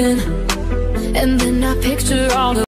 something And then I picture all the